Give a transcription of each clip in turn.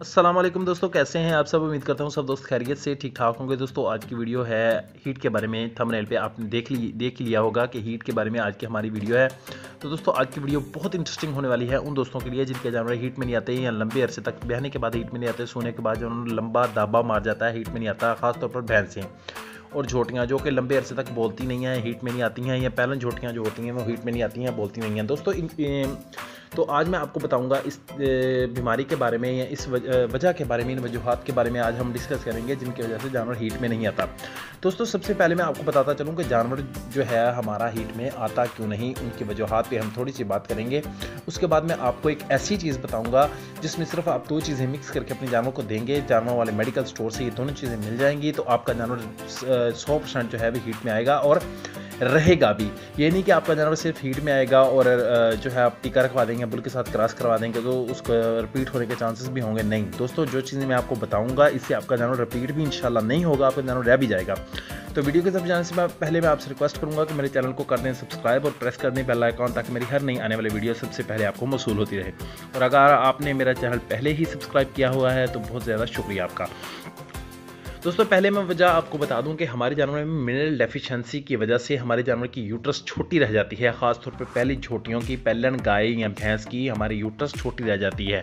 असलम दोस्तों, कैसे हैं आप सब? उम्मीद करता हूँ सब दोस्त खैरियत से ठीक ठाक होंगे। दोस्तों, आज की वीडियो है हीट के बारे में। थंबनेल पे आपने देख ली, देख लिया होगा कि हीट के बारे में आज की हमारी वीडियो है। तो दोस्तों, आज की वीडियो बहुत इंटरेस्टिंग होने वाली है उन दोस्तों के लिए जिनके जानवर हीट में नहीं आते या लंबे अरसे तक बहने के बाद हीट में नहीं आते। सोने के बाद जो लंबा दाबा मार जाता है हीट में नहीं आता, खासतौर पर भैंसें और झोटियाँ जो कि लंबे अरसे तक बोलती नहीं हैं हीट में नहीं आती हैं, या पहलन झोटियाँ जो होती हैं वो हीट में नहीं आती हैं, बोलती नहीं हैं। दोस्तों तो आज मैं आपको बताऊँगा इस बीमारी के बारे में या इस वजह के बारे में, इन वजूहत के बारे में आज हम डिस्कस करेंगे, जिनकी वजह से जानवर हीट में नहीं आता। दोस्तों, सबसे पहले मैं आपको बताता चलूँ कि जानवर जो है हमारा हीट में आता क्यों नहीं, उनकी वजूहत पर हम थोड़ी सी बात करेंगे। उसके बाद मैं आपको एक ऐसी चीज़ बताऊँगा, जिसमें सिर्फ़ आप दो चीज़ें मिक्स करके अपने जानवर को देंगे। जानवर वाले मेडिकल स्टोर से ये दोनों चीज़ें मिल जाएँगी तो आपका जानवर सौ परसेंट जो है वो हीट में आएगा। और रहेगा भी। ये नहीं कि आपका जानवर सिर्फ़ हीट में आएगा और जो है आप टीका रखवा देंगे, बुल के साथ क्रॉस करवा देंगे तो उसको रिपीट होने के चांसेस भी होंगे। नहीं, दोस्तों, जो चीज़ें मैं आपको बताऊँगा, इससे आपका जानवर रिपीट भी इंशाल्लाह नहीं होगा, आपका जानवर रह भी जाएगा। तो वीडियो के सब जाने से पहले मैं आपसे रिक्वेस्ट करूँगा कि मेरे चैनल को कर दें सब्सक्राइब और प्रेस कर दें बेल आइकॉन ताकि मेरी हर नई आने वाली वीडियो सबसे पहले आपको मौसू होती रहे। और अगर आपने मेरा चैनल पहले ही सब्सक्राइब किया हुआ है तो बहुत ज़्यादा शुक्रिया आपका। दोस्तों, पहले मैं वजह आपको बता दूँ कि हमारे जानवर में मिनरल डेफिशिएंसी की वजह से हमारे जानवर की यूट्रस छोटी रह जाती है। ख़ासतौर पर पहली छोटियों की पहलन गाय या भैंस की हमारी यूट्रस छोटी रह जाती है,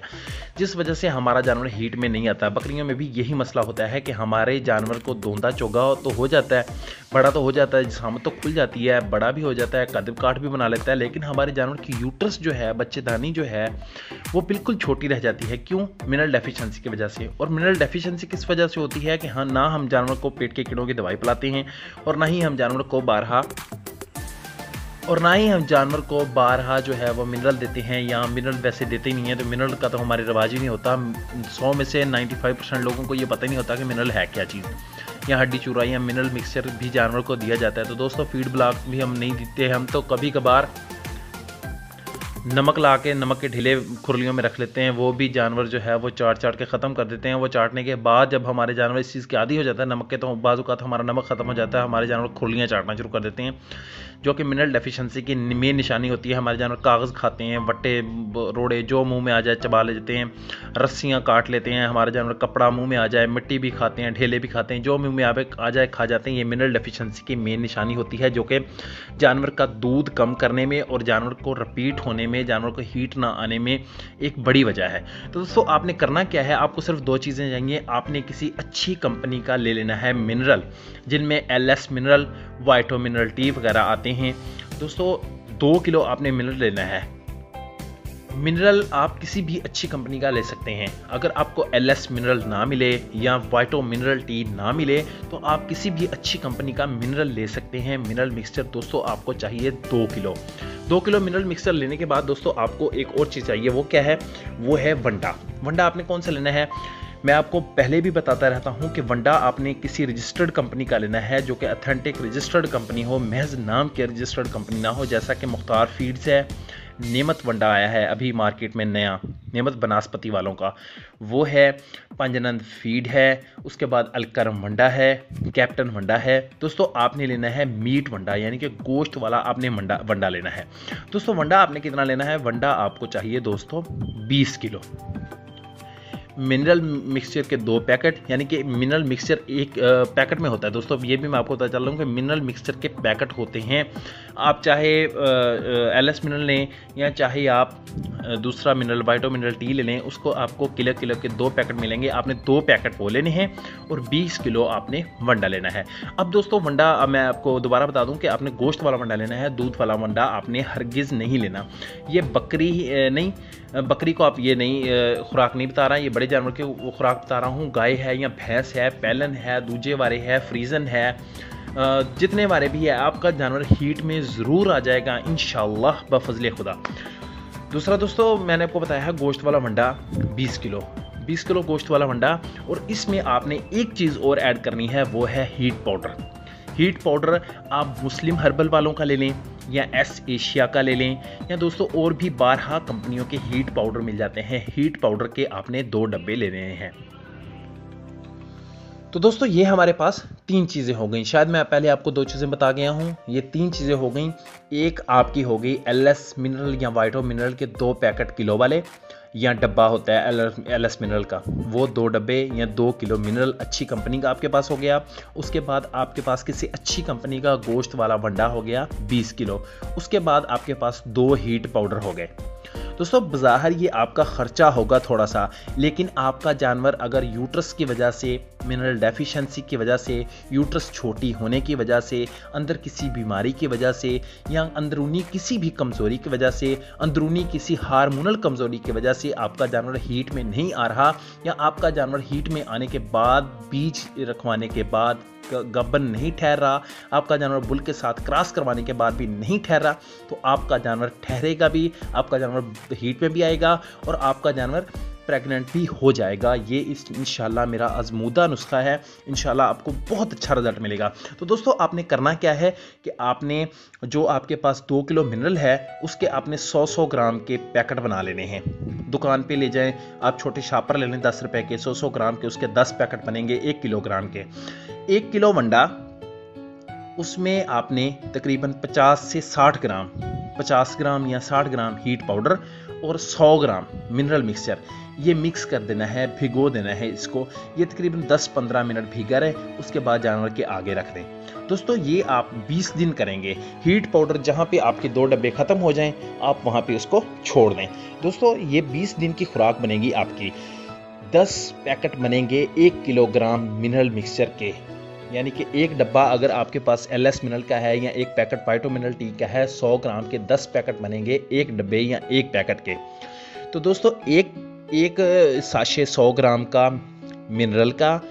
जिस वजह से हमारा जानवर हीट में नहीं आता। बकरियों में भी यही मसला होता है कि हमारे जानवर को धोंदा चोगा तो हो जाता है बड़ा तो हो जाता है जिसम तो खुल जाती है, बड़ा भी हो जाता है कदम काट भी बना लेता है, लेकिन हमारे जानवर की यूट्रस जो है, बच्चेदानी जो है, वो बिल्कुल छोटी रह जाती है। क्यों? मिनरल डेफिशिएंसी की वजह से। और मिनरल डेफिशिएंसी किस वजह से होती है कि हाँ ना हम जानवर को पेट के कीड़ों की दवाई पिलाते हैं, और ना ही हम जानवर को बारहा, और ना ही हम जानवर को बारहा जो है, वो मिनरल देते हैं, या मिनरल वैसे देते नहीं है तो मिनरल का तो हमारे रिवाज ही नहीं होता। सौ में से 95 परसेंट लोगों को ये पता ही नहीं होता कि मिनरल है क्या चीज़। या हड्डी चूरा या मिनरल मिक्सचर भी जानवर को दिया जाता है। तो दोस्तों फ़ीड ब्लॉक भी हम नहीं देते हैं। हम तो कभी कभार नमक ला के नमक के ढीले खुरलियों में रख लेते हैं। वो भी जानवर जो है, वो चाट चाट के ख़त्म कर देते हैं। वो चाटने के बाद जब हमारे जानवर इस चीज़ के आदि हो जाता है, नमक के तो बाजू का तो हमारा नमक ख़त्म हो जाता है। हमारे जानवर खुरलियाँ चाटना शुरू कर देते हैं। जो कि मिनरल डेफिशिएंसी की मेन निशानी होती है, हमारे जानवर कागज़ खाते हैं वट्टे रोड़े जो मुँह में आ जाए चबा ले लेते हैं, रस्सियाँ काट लेते हैं, हमारे जानवर कपड़ा मुँह में आ जाए, मिट्टी भी खाते हैं, ढेले भी खाते हैं, जो मुँह में आ जाए, खा जाते हैं, ये मिनरल डेफिशिएंसी की मेन निशानी होती है, जो कि जानवर का दूध कम करने में और जानवर को रिपीट होने में, जानवर को हीट ना आने में एक बड़ी वजह है। तो दोस्तों, आपने करना क्या है? आपको सिर्फ़ दो चीज़ें चाहिए, आपने किसी अच्छी कंपनी का ले लेना है मिनरल जिनमें एल एस मिनरल वाइटो मिनरल टी वगैरह आते हैं। दोस्तों, दो किलो आपने मिनरल लेना है। मिनरल आप किसी भी अच्छी कंपनी का ले सकते हैं। अगर आपको एल एस मिनरल ना मिले या वाइटो मिनरल टी ना मिले तो आप किसी भी अच्छी कंपनी का मिनरल ले सकते हैं। मिनरल मिक्सचर दोस्तों आपको चाहिए दो किलो। दो किलो मिनरल मिक्सचर लेने के बाद दोस्तों आपको एक और चीज़ चाहिए, वो क्या है? वो है वंडा। वंडा आपने कौन सा लेना है? मैं आपको पहले भी बताता रहता हूँ कि वंडा आपने किसी रजिस्टर्ड कंपनी का लेना है जो कि अथेंटिक रजिस्टर्ड कंपनी हो, महज नाम के रजिस्टर्ड कंपनी ना हो, जैसा कि मुख्तार फीड्स है, नेमत वंडा आया है अभी मार्केट में नया, नेमत बनास्पति वालों का। वो है पंजनंद फ़ीड है, उसके बाद अलकरम वंडा है, कैप्टन वंडा है। दोस्तों, आपने लेना है मीट वंडा, यानी कि गोश्त वाला आपने वंडा वंडा लेना है। दोस्तों, वंडा आपने कितना लेना है? वंडा आपको चाहिए दोस्तों 20 किलो। मिनरल मिक्सचर के दो पैकेट, यानी कि मिनरल मिक्सचर एक पैकेट में होता है। दोस्तों ये भी मैं आपको बता चल रहा हूँ कि मिनरल मिक्सचर के पैकेट होते हैं। आप चाहे एल एस मिनरल लें या चाहे आप दूसरा मिनरल वाइटो मिनरल टी ले लें, उसको आपको किलो किलो के दो पैकेट मिलेंगे। आपने दो पैकेट वो लेने हैं और 20 किलो आपने वंडा लेना है। अब दोस्तों, वंडा मैं आपको दोबारा बता दूँ कि आपने गोश्त वाला वंडा लेना है, दूध वाला वंडा आपने हरगिज़ नहीं लेना। ये बकरी नहीं बकरी को आप ये नहीं खुराक नहीं बता रहा, ये बड़े जानवर की खुराक बता रहा हूँ। गाय है या भैंस है, पैलन है, दूजे वाले है, फ्रीजन है जितने वाले भी है, आपका जानवर हीट में ज़रूर आ जाएगा इन बफजल खुदा। दूसरा दोस्तों, मैंने आपको बताया है गोश्त वाला मंडा 20 किलो। 20 किलो गोश्त वाला मंडा और इसमें आपने एक चीज़ और ऐड करनी है, वो है हीट पाउडर। हीट पाउडर आप मुस्लिम हर्बल वालों का ले लें, या एस एशिया का ले लें, या दोस्तों, और भी बारह कंपनियों के हीट पाउडर मिल जाते हैं। हीट पाउडर के आपने दो डब्बे ले लेने हैं। तो दोस्तों, ये हमारे पास तीन चीज़ें हो गई। शायद मैं पहले आपको दो चीज़ें बता गया हूँ। ये तीन चीज़ें हो गई। एक आपकी हो गई एल एस मिनरल या वाइटो मिनरल के दो पैकेट किलो वाले, या डब्बा होता है एल एल एस मिनरल का। वो दो डब्बे या दो किलो मिनरल अच्छी कंपनी का आपके पास हो गया। उसके बाद आपके पास किसी अच्छी कंपनी का गोश्त वाला वंडा हो गया 20 किलो। उसके बाद आपके पास दो हीट पाउडर हो गए। दोस्तों बाहर ये आपका ख़र्चा होगा थोड़ा सा, लेकिन आपका जानवर अगर यूट्रस की वजह से मिनरल डेफिशिएंसी की वजह से यूट्रस छोटी होने की वजह से, अंदर किसी बीमारी की वजह से, या अंदरूनी किसी भी कमज़ोरी की वजह से, अंदरूनी किसी हारमोनल कमज़ोरी की वजह से आपका जानवर हीट में नहीं आ रहा, या आपका जानवर हीट में आने के बाद, बीज रखवाने के बाद गब्बन नहीं ठहर रहा, आपका जानवर बुल के साथ क्रॉस करवाने के बाद भी नहीं ठहर रहा तो आपका जानवर ठहरेगा भी, आपका जानवर हीट में भी आएगा, और आपका जानवर प्रेग्नेंट भी हो जाएगा। ये इस इंशाल्लाह मेरा आजमूदा नुस्खा है। इंशाल्लाह आपको बहुत अच्छा रिज़ल्ट मिलेगा। तो दोस्तों, आपने करना क्या है कि आपने जो आपके पास दो किलो मिनरल है, उसके आपने सौ सौ ग्राम के पैकेट बना लेने हैं। दुकान पे ले जाएँ, आप छोटे शापर ले लें दस रुपए के सौ सौ ग्राम के, उसके दस पैकेट बनेंगे एक किलोग्राम के। एक किलो वंडा, उसमें आपने तकरीबन 50 से 60 ग्राम 50 ग्राम या 60 ग्राम हीट पाउडर और 100 ग्राम मिनरल मिक्सचर ये मिक्स कर देना है, भिगो देना है इसको। ये तकरीबन 10-15 मिनट भीगा रहे, उसके बाद जानवर के आगे रख दें। दोस्तों, ये आप 20 दिन करेंगे। हीट पाउडर जहाँ पे आपके दो डब्बे ख़त्म हो जाएँ, आप वहाँ पे उसको छोड़ दें। दोस्तों, ये 20 दिन की खुराक बनेगी आपकी। 10 पैकेट बनेंगे एक किलोग्राम मिनरल मिक्सचर के। यानी कि एक डब्बा अगर आपके पास एल एस मिनरल का है या एक पैकेट पाइटो मिनरल टी का है 100 ग्राम के 10 पैकेट बनेंगे एक डब्बे या एक पैकेट के। तो दोस्तों, एक एक साशे 100 ग्राम का मिनरल का,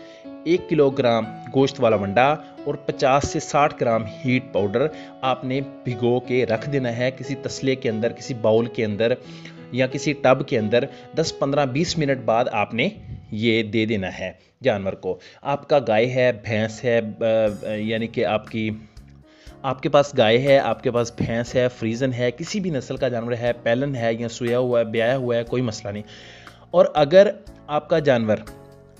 एक किलोग्राम गोश्त वाला वंडा और 50 से 60 ग्राम हीट पाउडर आपने भिगो के रख देना है किसी तसले के अंदर, किसी बाउल के अंदर या किसी टब के अंदर। 10 15 20 मिनट बाद आपने ये दे देना है जानवर को। आपका गाय है, भैंस है यानी कि आपकी, आपके पास गाय है, आपके पास भैंस है, फ्रीजन है, किसी भी नस्ल का जानवर है, पैलन है, या सोया हुआ है, ब्याया हुआ है, कोई मसला नहीं। और अगर आपका जानवर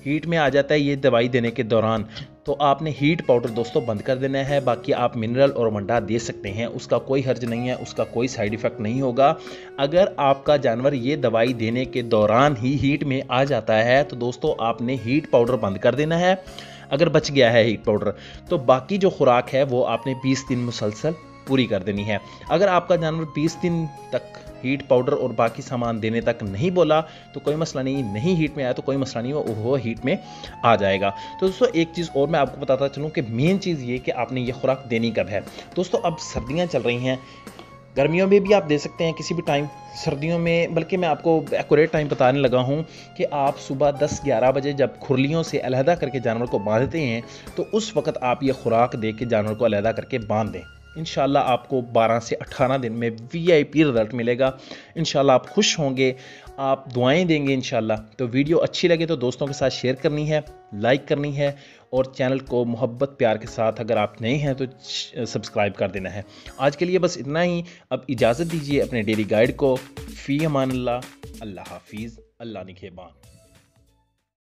हीट में आ जाता है ये दवाई देने के दौरान तो आपने हीट पाउडर दोस्तों बंद कर देना है, बाकी आप मिनरल और मंडा दे सकते हैं, उसका कोई हर्ज नहीं है, उसका कोई साइड इफ़ेक्ट नहीं होगा। अगर आपका जानवर ये दवाई देने के दौरान ही हीट में आ जाता है तो दोस्तों आपने हीट पाउडर बंद कर देना है, अगर बच गया है हीट पाउडर तो बाकी जो खुराक है, वो आपने 20 दिन मुसलसल पूरी कर देनी है। अगर आपका जानवर 20 दिन तक हीट पाउडर और बाकी सामान देने तक नहीं बोला तो कोई मसला नहीं नहीं हीट में आया तो कोई मसला नहीं, वो हीट में आ जाएगा। तो दोस्तों, एक चीज़ और मैं आपको बताता चलूँ कि मेन चीज़ ये कि आपने ये खुराक देनी कब है। दोस्तों, अब सर्दियाँ चल रही हैं। गर्मियों में भी आप दे सकते हैं किसी भी टाइम सर्दियों में, बल्कि मैं आपको एक्यूरेट टाइम बताने लगा हूँ कि आप सुबह 10-11 बजे जब खुरलियों से अलहदा करके जानवर को बांधते हैं तो उस वक्त आप ये खुराक दे के जानवर को अलहदा करके बाँध दें। इन आपको 12 से 18 दिन में वीआईपी रिज़ल्ट मिलेगा। इन आप खुश होंगे, आप दुआएँ देंगे इन तो वीडियो अच्छी लगे तो दोस्तों के साथ शेयर करनी है लाइक करनी है और चैनल को मोहब्बत, प्यार के साथ अगर आप नए हैं तो सब्सक्राइब कर देना है। आज के लिए बस इतना ही। अब इजाज़त दीजिए अपने डेली गाइड को। फ़ी अमान अल्लाह अल्लाह हाफिज़ अल्लाह निखेबान